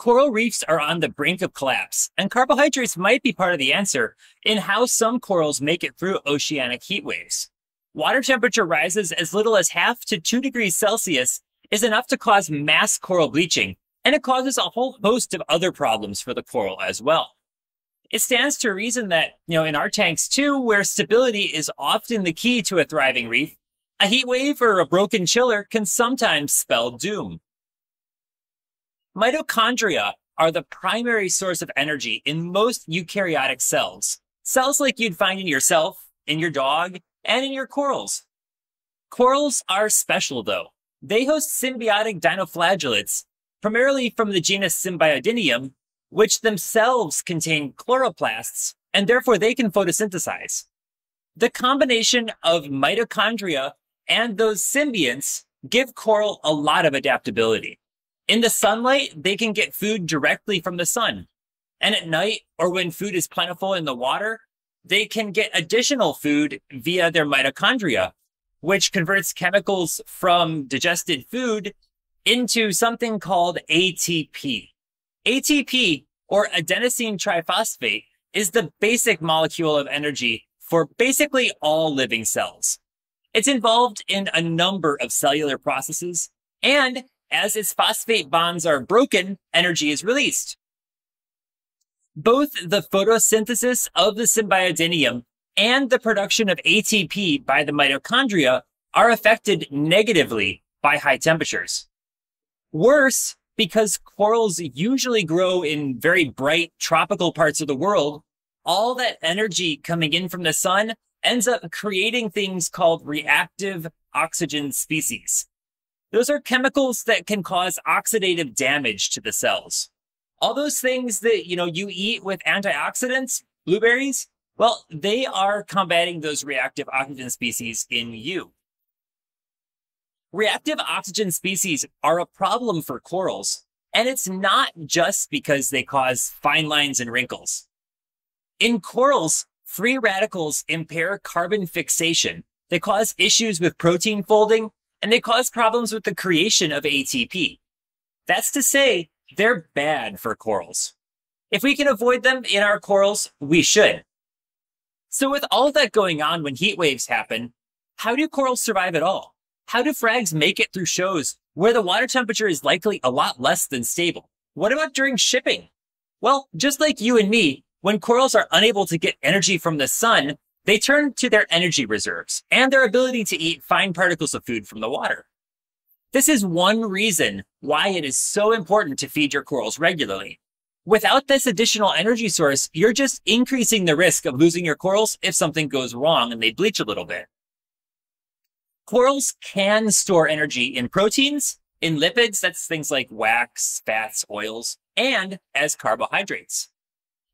coral reefs are on the brink of collapse, and carbohydrates might be part of the answer in how some corals make it through oceanic heat waves. Water temperature rises as little as half to 2 degrees Celsius is enough to cause mass coral bleaching, and it causes a whole host of other problems for the coral as well. It stands to reason that, you know, in our tanks too, where stability is often the key to a thriving reef, a heat wave or a broken chiller can sometimes spell doom. Mitochondria are the primary source of energy in most eukaryotic cells. Cells like you'd find in yourself, in your dog, and in your corals. Corals are special though. They host symbiotic dinoflagellates, primarily from the genus Symbiodinium, which themselves contain chloroplasts, and therefore they can photosynthesize. The combination of mitochondria and those symbionts give coral a lot of adaptability. In the sunlight, they can get food directly from the sun. And at night, or when food is plentiful in the water, they can get additional food via their mitochondria, which converts chemicals from digested food into something called ATP. ATP, or adenosine triphosphate, is the basic molecule of energy for basically all living cells. It's involved in a number of cellular processes, and as its phosphate bonds are broken, energy is released. Both the photosynthesis of the symbiodinium and the production of ATP by the mitochondria are affected negatively by high temperatures. Worse, because corals usually grow in very bright tropical parts of the world, all that energy coming in from the sun ends up creating things called reactive oxygen species. Those are chemicals that can cause oxidative damage to the cells. All those things that, you know, you eat with antioxidants, blueberries, well, they are combating those reactive oxygen species in you. Reactive oxygen species are a problem for corals, and it's not just because they cause fine lines and wrinkles. In corals, free radicals impair carbon fixation. They cause issues with protein folding, and they cause problems with the creation of ATP. That's to say, they're bad for corals. If we can avoid them in our corals, we should. So with all that going on when heat waves happen, how do corals survive at all? How do frags make it through shows where the water temperature is likely a lot less than stable? What about during shipping? Well, just like you and me, when corals are unable to get energy from the sun, they turn to their energy reserves and their ability to eat fine particles of food from the water. This is one reason why it is so important to feed your corals regularly. Without this additional energy source, you're just increasing the risk of losing your corals if something goes wrong and they bleach a little bit. Corals can store energy in proteins, in lipids, that's things like wax, fats, oils, and as carbohydrates.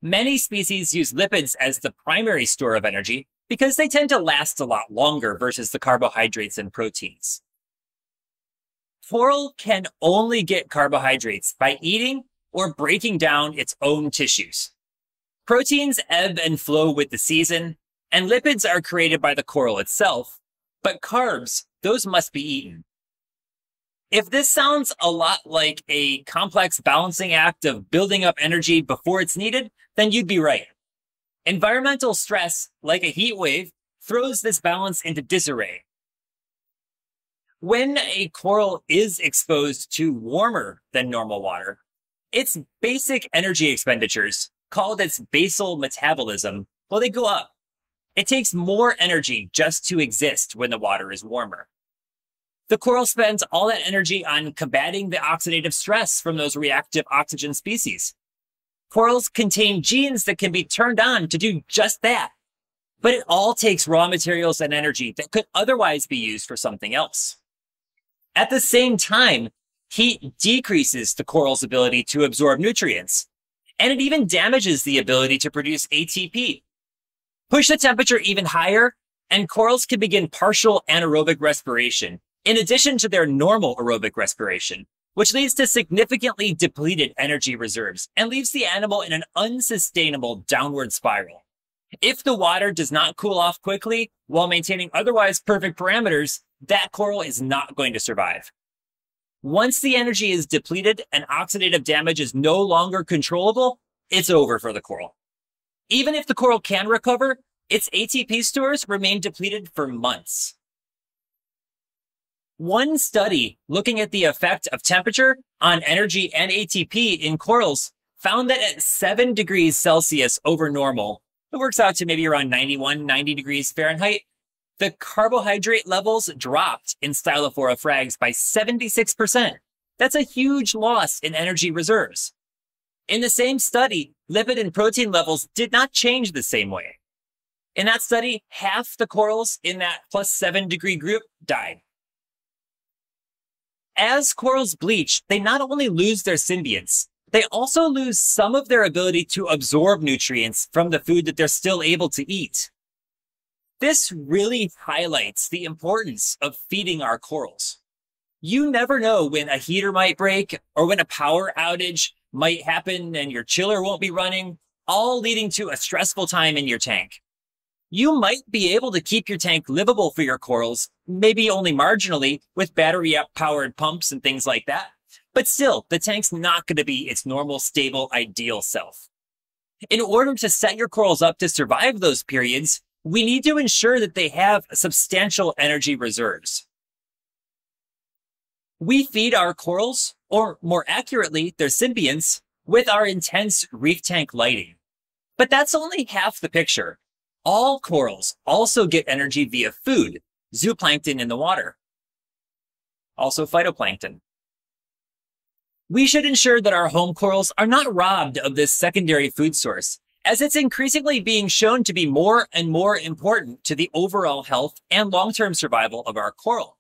Many species use lipids as the primary store of energy because they tend to last a lot longer versus the carbohydrates and proteins. Coral can only get carbohydrates by eating or breaking down its own tissues. Proteins ebb and flow with the season, and lipids are created by the coral itself, but carbs, those must be eaten. If this sounds a lot like a complex balancing act of building up energy before it's needed, then you'd be right. Environmental stress, like a heat wave, throws this balance into disarray. When a coral is exposed to warmer than normal water, its basic energy expenditures, called its basal metabolism, well, they go up. It takes more energy just to exist when the water is warmer. The coral spends all that energy on combating the oxidative stress from those reactive oxygen species. Corals contain genes that can be turned on to do just that. But it all takes raw materials and energy that could otherwise be used for something else. At the same time, heat decreases the coral's ability to absorb nutrients, and it even damages the ability to produce ATP. Push the temperature even higher, and corals can begin partial anaerobic respiration, in addition to their normal aerobic respiration, which leads to significantly depleted energy reserves and leaves the animal in an unsustainable downward spiral. If the water does not cool off quickly while maintaining otherwise perfect parameters, that coral is not going to survive. Once the energy is depleted and oxidative damage is no longer controllable, it's over for the coral. Even if the coral can recover, its ATP stores remain depleted for months. One study looking at the effect of temperature on energy and ATP in corals found that at 7 degrees Celsius over normal, it works out to maybe around 91, 90 degrees Fahrenheit, the carbohydrate levels dropped in Stylophora frags by 76%. That's a huge loss in energy reserves. In the same study, lipid and protein levels did not change the same way. In that study, half the corals in that plus seven degree group died. As corals bleach, they not only lose their symbionts, they also lose some of their ability to absorb nutrients from the food that they're still able to eat. This really highlights the importance of feeding our corals. You never know when a heater might break or when a power outage might happen and your chiller won't be running, all leading to a stressful time in your tank. You might be able to keep your tank livable for your corals, maybe only marginally with battery up powered pumps and things like that. But still, the tank's not going to be its normal, stable, ideal self. In order to set your corals up to survive those periods, we need to ensure that they have substantial energy reserves. We feed our corals, or more accurately, their symbionts, with our intense reef tank lighting. But that's only half the picture. All corals also get energy via food, zooplankton in the water. Also phytoplankton. We should ensure that our home corals are not robbed of this secondary food source, as it's increasingly being shown to be more and more important to the overall health and long-term survival of our coral.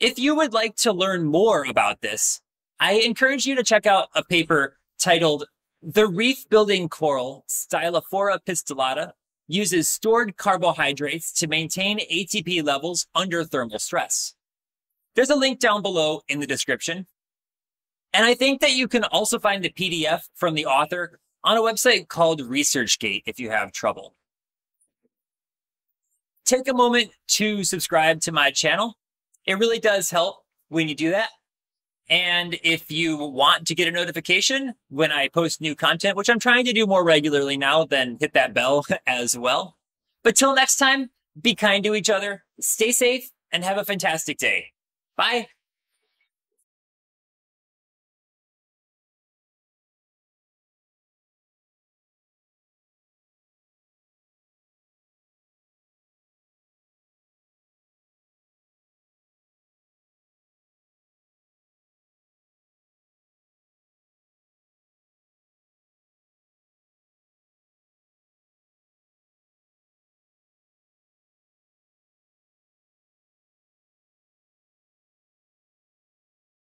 If you would like to learn more about this, I encourage you to check out a paper titled The Reef Building Coral Stylophora pistillata uses stored carbohydrates to maintain ATP levels under thermal stress. There's a link down below in the description. And I think that you can also find the PDF from the author on a website called ResearchGate if you have trouble. Take a moment to subscribe to my channel. It really does help when you do that. And if you want to get a notification when I post new content, which I'm trying to do more regularly now, then hit that bell as well. But till next time, be kind to each other, stay safe, and have a fantastic day. Bye.